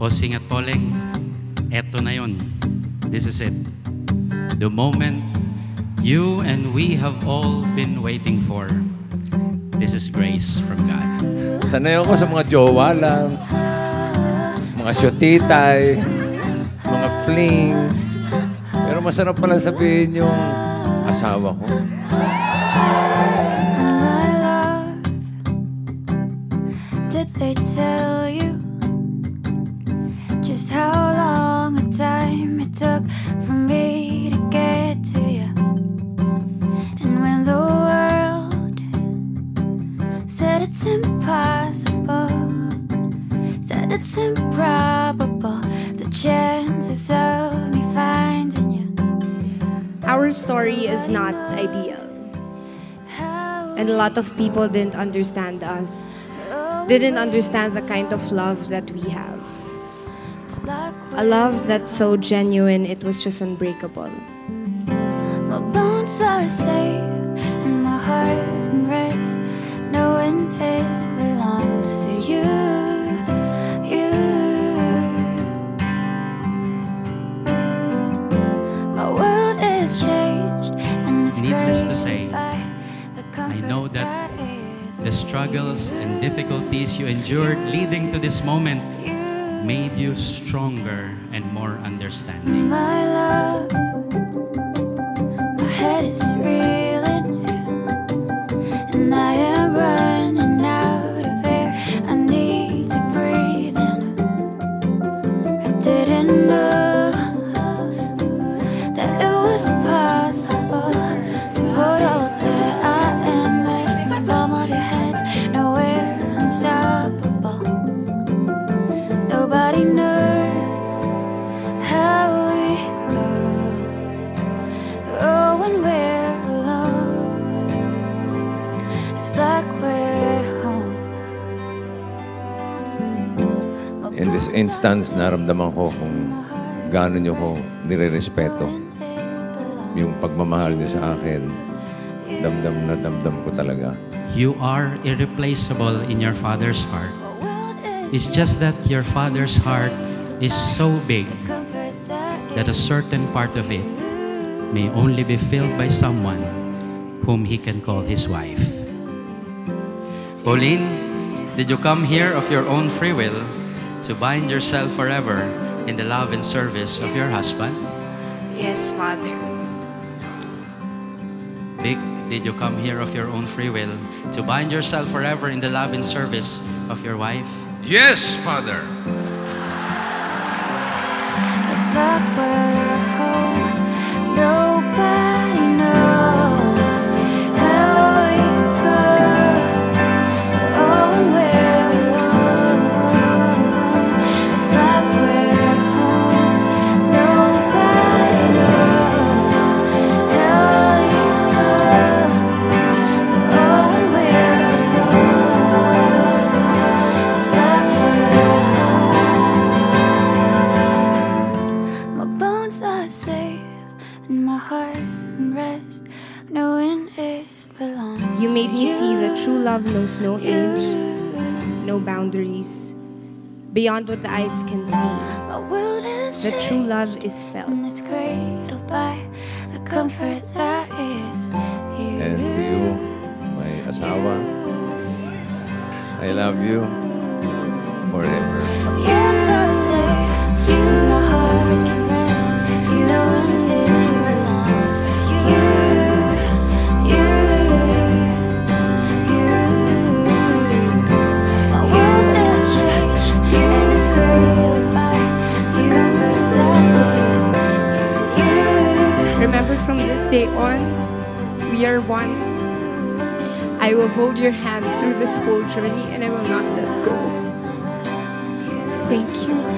Posing at Poleng, eto na yon. This is it. The moment you and we have all been waiting for. This is grace from God. Sanay ako sa mga jowa lang, mga syotitay, mga fling. Pero masarap pala sabihin yung asawa ko. Did they tell you it's impossible, said it's improbable, the chances of me finding you. Our story is not ideal. And a lot of people didn't understand us, didn't understand the kind of love that we have. A love that's so genuine, it was just unbreakable. My bones are I know that The struggles and difficulties you endured leading to this moment made you stronger and more understanding. In this instance, naramdaman ko kung gaano niyo ko nire-respeto. Yung pagmamahal niyo sa akin, damdam na damdam ko talaga. You are irreplaceable in your Father's heart. It's just that your Father's heart is so big that a certain part of it may only be filled by someone whom He can call His wife. Pauleen, did you come here of your own free will to bind yourself forever in the love and service of your husband? Yes, Father. Vic, did you come here of your own free will to bind yourself forever in the love and service of your wife? Yes, Father. See that true love knows no age, no boundaries, beyond what the eyes can see. My world is That true love is felt. and it's cradled by the comfort that is you. And to you, my asawa, I love you forever. Day on, we are one. I will hold your hand through this whole journey and I will not let go. Thank you.